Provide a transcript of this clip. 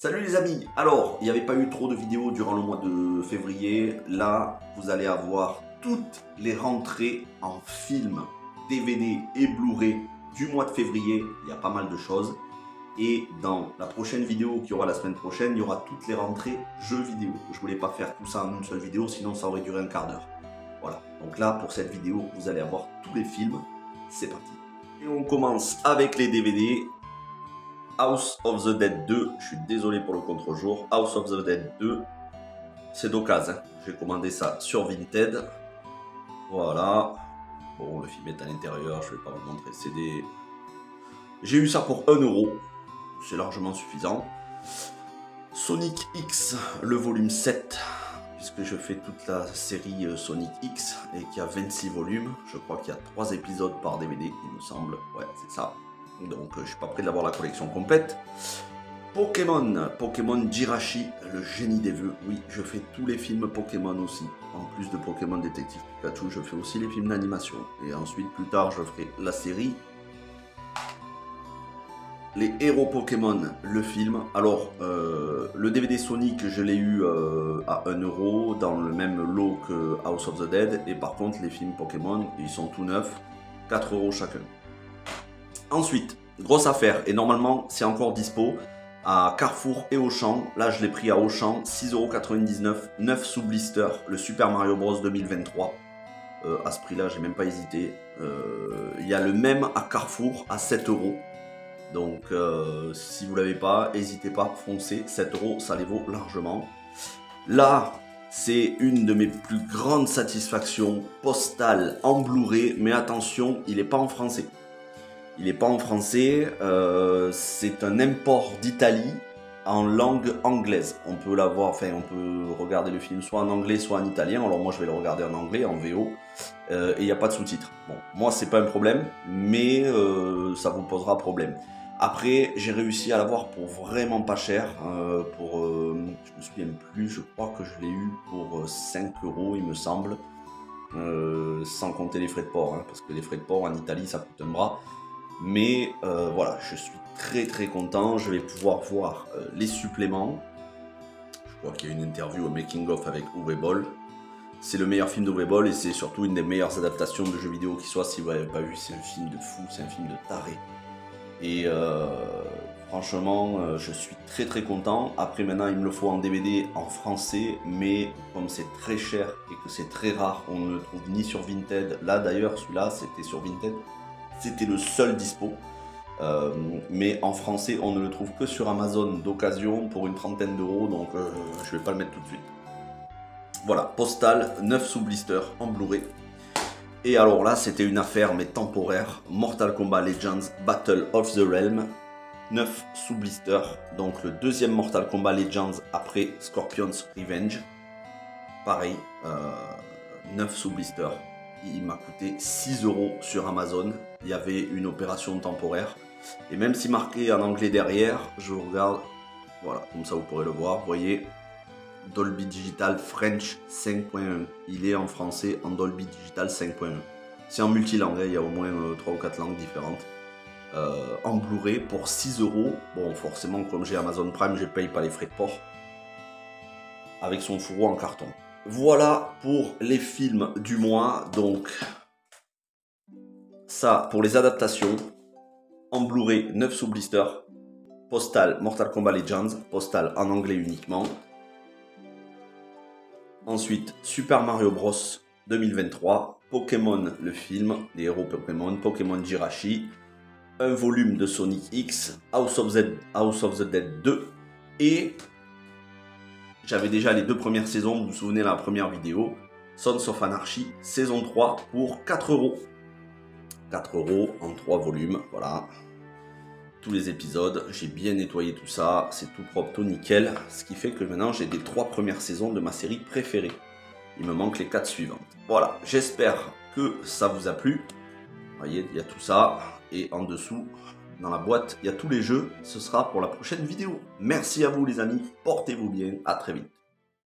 Salut les amis Alors, il n'y avait pas eu trop de vidéos durant le mois de février. Là, vous allez avoir toutes les rentrées en film, DVD et Blu-ray du mois de février. Il y a pas mal de choses. Et dans la prochaine vidéo qui aura la semaine prochaine, il y aura toutes les rentrées jeux vidéo. Je voulais pas faire tout ça en une seule vidéo, sinon ça aurait duré un quart d'heure. Voilà. Donc là, pour cette vidéo, vous allez avoir tous les films. C'est parti. Et on commence avec les DVD. House of the Dead 2. Je suis désolé pour le contre-jour. House of the Dead 2. C'est d'occasion. J'ai commandé ça sur Vinted. Voilà. Bon, le film est à l'intérieur. Je vais pas vous montrer. C'est des. J'ai eu ça pour 1 euro. C'est largement suffisant. Sonic X, le volume 7. Puisque je fais toute la série euh, Sonic X et qui a 26 volumes. Je crois qu'il y a 3 épisodes par DVD, il me semble. Ouais, c'est ça. Donc euh, je suis pas prêt d'avoir la collection complète. Pokémon, Pokémon Jirachi, le génie des vœux. Oui, je fais tous les films Pokémon aussi. En plus de Pokémon Détective Pikachu, je fais aussi les films d'animation. Et ensuite, plus tard, je ferai la série. Les héros Pokémon, le film. Alors, euh, le DVD Sonic, je l'ai eu euh, à 1€ dans le même lot que House of the Dead. Et par contre, les films Pokémon, ils sont tout neufs, 4€ chacun. Ensuite, grosse affaire, et normalement c'est encore dispo à Carrefour et Auchan. Là je l'ai pris à Auchan, 6,99€, 9 sous blister, le Super Mario Bros 2023. Euh, à ce prix-là, j'ai même pas hésité. Euh, il y a le même à Carrefour à 7 euros. Donc euh, si vous l'avez pas, n'hésitez pas, foncez. 7 euros, ça les vaut largement. Là, c'est une de mes plus grandes satisfactions postales en Blu-ray, mais attention, il n'est pas en français. Il n'est pas en français, euh, c'est un import d'Italie en langue anglaise. On peut l'avoir, enfin on peut regarder le film soit en anglais soit en italien. Alors moi je vais le regarder en anglais, en VO, euh, et il n'y a pas de sous-titres. Bon, moi c'est pas un problème, mais euh, ça vous posera problème. Après, j'ai réussi à l'avoir pour vraiment pas cher. pour, je me souviens plus, je crois que je l'ai eu pour 5 euros, il me semble. sans compter les frais de port, hein, parce que les frais de port en Italie ça coûte un bras. Mais euh, voilà, je suis très très content. Je vais pouvoir voir euh, les suppléments. Je crois qu'il y a une interview au Making of avec Uwe Boll. C'est le meilleur film d'Uwe Boll et c'est surtout une des meilleures adaptations de jeux vidéo qui soit. Si vous n'avez pas vu, c'est un film de fou, c'est un film de taré. Et euh, franchement, je suis très très content. Après, maintenant, il me le faut en DVD en français, mais comme c'est très cher et que c'est très rare, on ne le trouve ni sur Vinted. Là, d'ailleurs, celui-là, c'était sur Vinted. C'était le seul dispo. Euh, mais en français, on ne le trouve que sur Amazon d'occasion pour une trentaine d'euros, donc euh, je vais pas le mettre tout de suite. Voilà, Postal, 9 sous blister en Blu-ray. Et alors là, c'était une affaire mais temporaire. Mortal Kombat Legends Battle of the Realm, 9 sous blister. Donc le deuxième Mortal Kombat Legends après Scorpion's Revenge. Pareil, 9 euh, sous blister il m'a coûté 6 euros sur Amazon. Il y avait une opération temporaire. Et même si marqué en anglais derrière, je regarde, voilà, comme ça vous pourrez le voir, vous voyez, Dolby Digital French 5.1. Il est en français en Dolby Digital 5.1. C'est en multilangue, hein, il y a au moins 3 euh, ou 4 langues différentes. Euh, en Blu-ray pour 6 euros. Bon, forcément, comme j'ai Amazon Prime, je paye pas les frais de port. Avec son fourreau en carton. Voilà pour les films du mois. Donc, ça pour les adaptations. En Blu-ray, 9 sous blister. Postal Mortal Kombat Legends. Postal en anglais uniquement. Ensuite, Super Mario Bros 2023. Pokémon le film, les héros Pokémon, Pokémon Jirachi, un volume de Sonic X, House of, House of the Dead 2 et j'avais déjà les deux premières saisons, vous vous souvenez de la première vidéo. Sons of Anarchy, saison 3 pour 4 euros. 4 euros en 3 volumes, voilà. Tous les épisodes, j'ai bien nettoyé tout ça, c'est tout propre, tout nickel. Ce qui fait que maintenant j'ai des 3 premières saisons de ma série préférée. Il me manque les 4 suivantes. Voilà, j'espère que ça vous a plu. Vous voyez, il y a tout ça. Et en dessous, dans la boîte, il y a tous les jeux. Ce sera pour la prochaine vidéo. Merci à vous les amis. Portez-vous bien. À très vite.